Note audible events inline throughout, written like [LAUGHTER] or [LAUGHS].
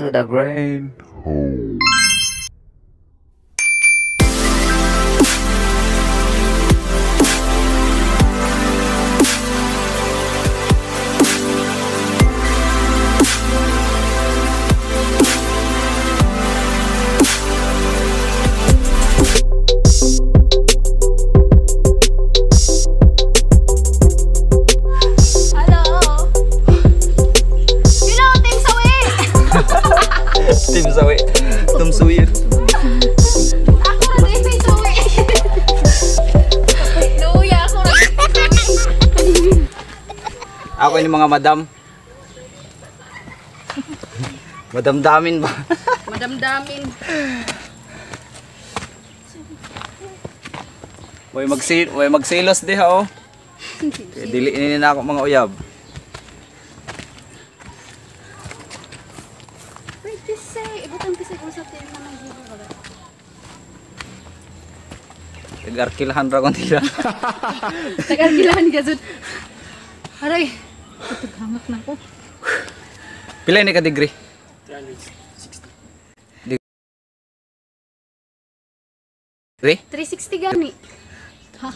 to the grain. Yung mga madam. madam damin ba? Madamdamin. Way magsil way magsilos di ha oh. Kaya Dili na ako mga uyab. Wait, say, ibutang pisay ko sa tin naman dito ba? Tagarkilahan ra kon gilahan [LAUGHS] ka sud. Aray, tutughamak na ko. Pila ni ka degree? Degree? 360 gani.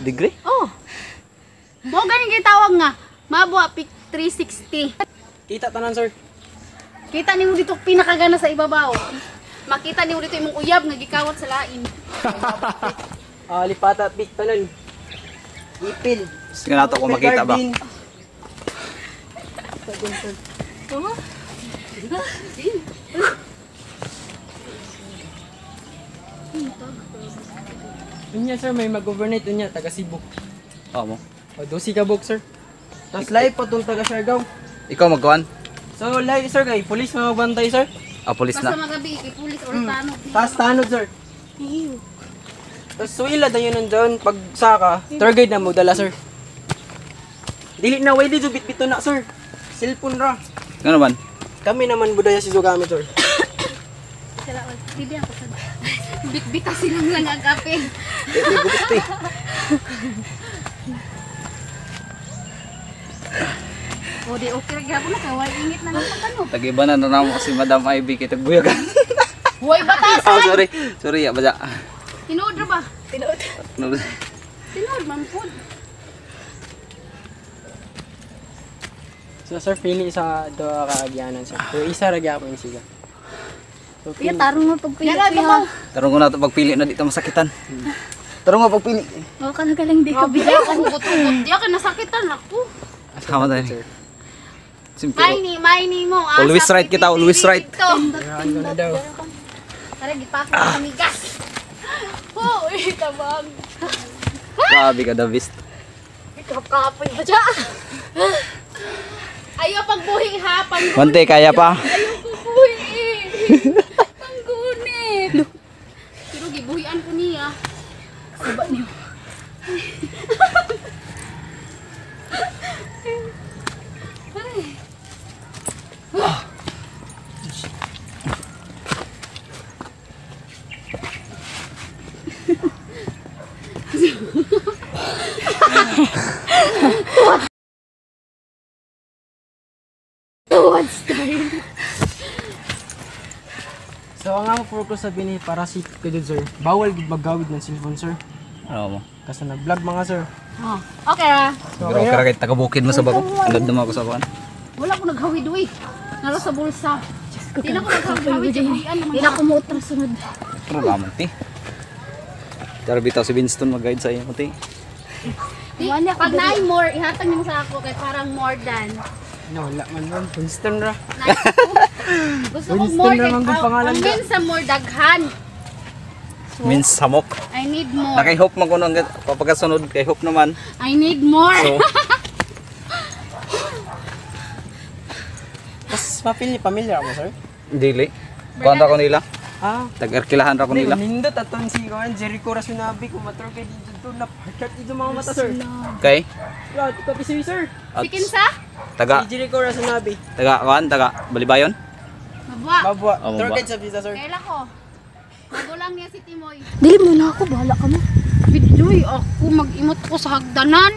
Degree? Oh. Mo gani kay tawag nga. Mabwa pic 360. Kita tanan sir. Kita nimo dito pinakagana sa ibabaw. Makita nimo dito imong uyab nga gikawat sa lain. [LAUGHS] Ah, lipata at big tanan. Ipil. Sige nato ko makita ba? Oh. Unya sir, may mag-overnight unya, taga Cebu. Oo mo. O, dosi ka book sir. Tapos live patong taga Siargao. Ikaw magkuhan? So live sir kay police mga magbantay sir. Ah, pulis Basta na. magabi kay pulis or tanod. Taas tanod sir. Tapos suila dayon nandun pag saka, tour guide na mo dala sir. Dili na way dito bit-bito na sir. Cellphone ra. Ano man? Kami naman budaya si Sugami sir. Sila bibi ako sa [LAUGHS] bitbita silang lang ang kape. Gupit eh. O di okay ra gyapon na kaway ingit na lang pagkano. Tagiba na na namo si Madam Ivy kay tagbuyagan. Huwag batasan. oh, sorry. Sorry ya baja. Tinuod ra ba? Tinuod. Ano ba? Tinuod man pod. So sir, pili sa do kaagyanan sir. So isa ra gyapon siya. So Iya pili. tarong mo pagpili. Yaga ba? Tarong ko na to pagpili na dito masakitan. Tarong ko pagpili. O ka na galing di ka bigay ka hugot-hugot. Di ka nasakitan ako. Tama tayo. Simple. Maini, maini mo. asa, Always right kita, always right. ko na daw. Tara, gipako ah. kami gas. Oh, [LAUGHS] eh, tabang. Grabe ka Davis. Kapoy ba dyan? [LAUGHS] Ayaw pagbuhi ha, panggunit. Mante kaya pa. Ayaw pagbuhi eh. [LAUGHS] Panggunit. Pero gibuhian ko niya. Saba niyo. So ang ako puro ko sabihin ni para si kadud sir. Bawal gid maggawid ng cellphone sir. Ano mo? Kasi nag-vlog mga sir. Oh, okay ra. So, Pero kaya kay tagabukid mo sa bako. Anod naman ako sa kuan. Wala ko naghawid uy. Naro sa bulsa. Di na ko naghawid sa. Hindi na ko mo utang sunod. Pero naman ti. Tara bitaw si Winston mag-guide sa iyo, ti. Di, pag nine more, ihatag niyo sa ako kay parang more than. No, wala man ron. Winston ra. Gusto ko Winston more naman kung pangalan Ang ka. sa more daghan. Means samok. I need more. Nakay hope man ko nang papagasunod kay hope naman. I need more. So, [LAUGHS] Tapos mapili pamilya mo sir. dili. Kuan ra ko nila. Ah, Tag-arkilahan ra ko nila. nindot aton si Kuan Jericho Rasunabi kung matur kay dito to na parkat dito mga mata sir. Okay? Right, ikaw si sir. At Si Kinsa? taga Si Jericho Rasunabi. taga kuan taga Balibayon. Mabwa. Mabwa, Ah, tour mabwa. guide sa visa sir. Kaila ko. Magulang niya si Timoy. Dili mo na ako, bahala ka mo. Bidoy, ako mag-imot ko sa hagdanan.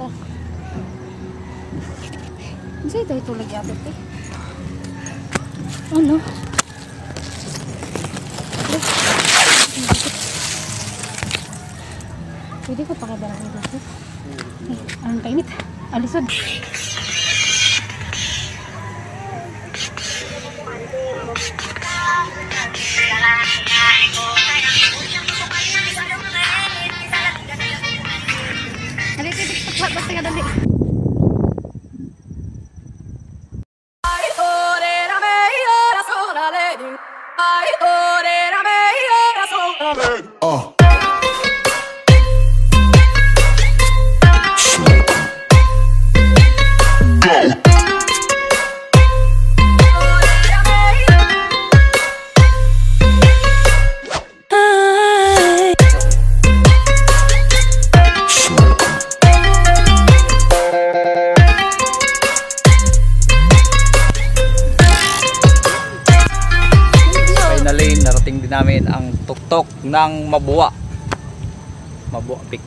Ah. Ano sa'yo tayo tulad yapit eh? Ano? Pwede ko pakibalang dito. Eh, anong kainit? Alisod. Dali, ang tuktok ng Mabuwa. Mabuwa Peak.